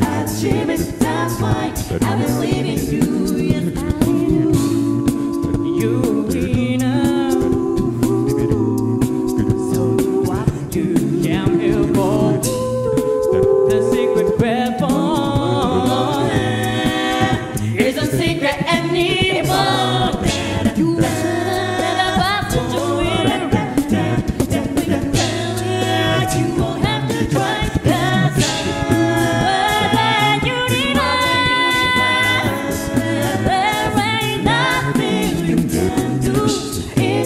I'm that's why I'm leaving you.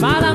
Para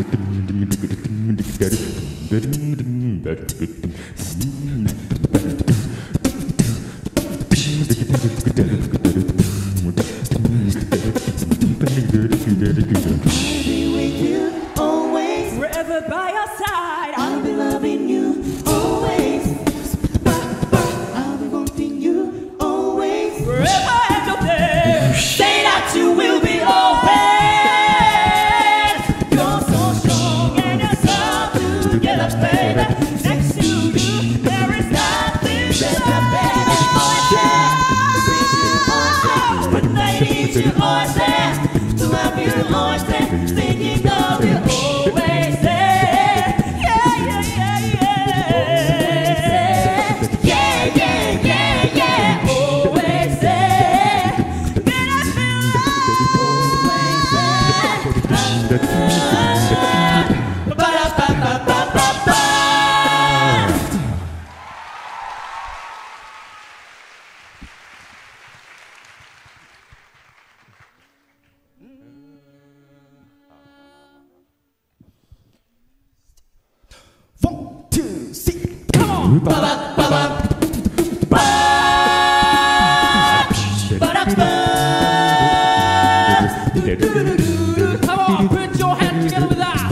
I'll be with you always, forever by your side. mostre Come on, put your hands together with that.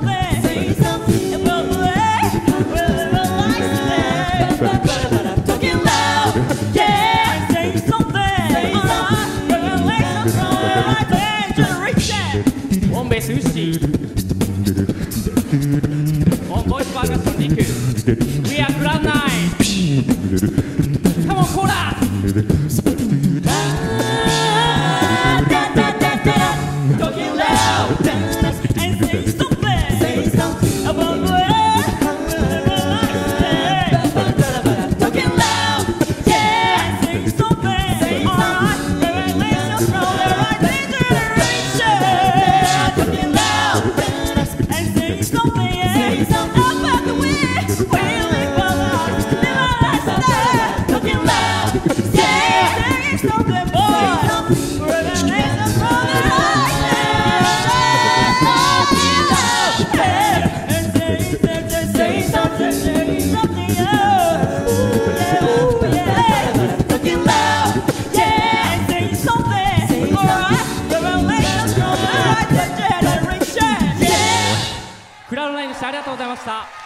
We are Cloud9! Come on, Cola! クラウドナインでしたありがとうございました